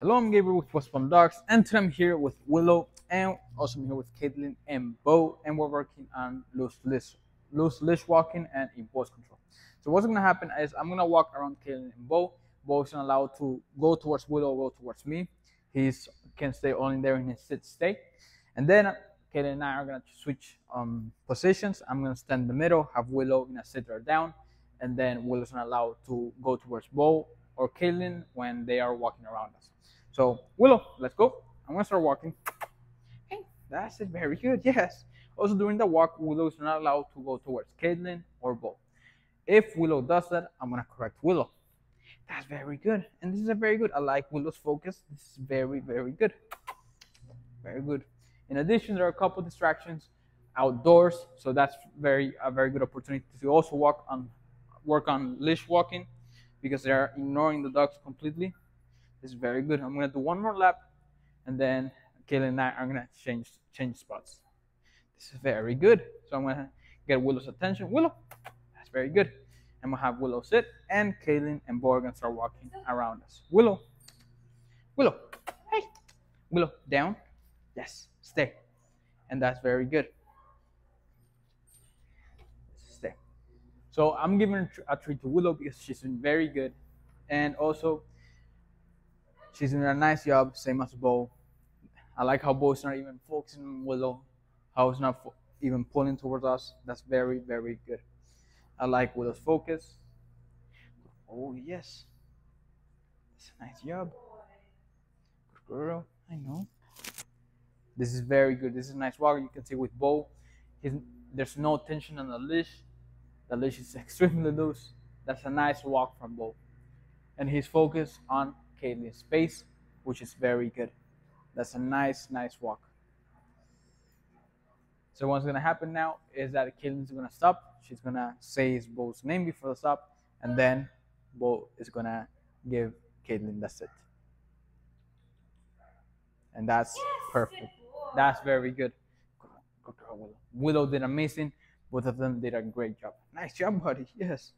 Hello, I'm Gabriel with Postpone Dogs, and today I'm here with Willow, and also I'm here with Caitlin and Beau, and we're working on loose leash, loose leash walking and impulse control. So what's gonna happen is I'm gonna walk around Caitlin and Beau. Beau is gonna allow to go towards Willow, go towards me. He can stay only there in his sit state, and then Caitlin and I are gonna switch um, positions. I'm gonna stand in the middle, have Willow in a sit her down, and then Willow's gonna allow to go towards Beau or Caitlin when they are walking around us. So Willow, let's go. I'm gonna start walking. Hey, that's it. Very good. Yes. Also during the walk, Willow is not allowed to go towards Caitlin or Beau. If Willow does that, I'm gonna correct Willow. That's very good. And this is a very good. I like Willow's focus. This is very, very good. Very good. In addition, there are a couple distractions outdoors, so that's very a very good opportunity to also walk on work on leash walking because they are ignoring the dogs completely. Is very good. I'm gonna do one more lap, and then Kayla and I are gonna change change spots. This is very good. So I'm gonna get Willow's attention. Willow, that's very good. I'm gonna have Willow sit, and Caitlin and Bo are gonna start walking around us. Willow, Willow, hey, Willow, down, yes, stay, and that's very good. Stay. So I'm giving a treat to Willow because she's been very good, and also She's doing a nice job, same as Beau. I like how Beau's not even focusing on Willow, how it's not even pulling towards us. That's very, very good. I like Willow's focus. Oh, yes. It's a nice job. Good girl. I know. This is very good. This is a nice walk. You can see with Beau, his, there's no tension on the leash. The leash is extremely loose. That's a nice walk from Beau. And he's focused on Caitlin's space, which is very good. That's a nice, nice walk. So what's gonna happen now is that Caitlin's gonna stop. She's gonna say his Beau's name before the stop, and then Beau is gonna give Caitlin the sit. And that's yes, perfect. That's very good. Willow. Willow did amazing. Both of them did a great job. Nice job, buddy. Yes.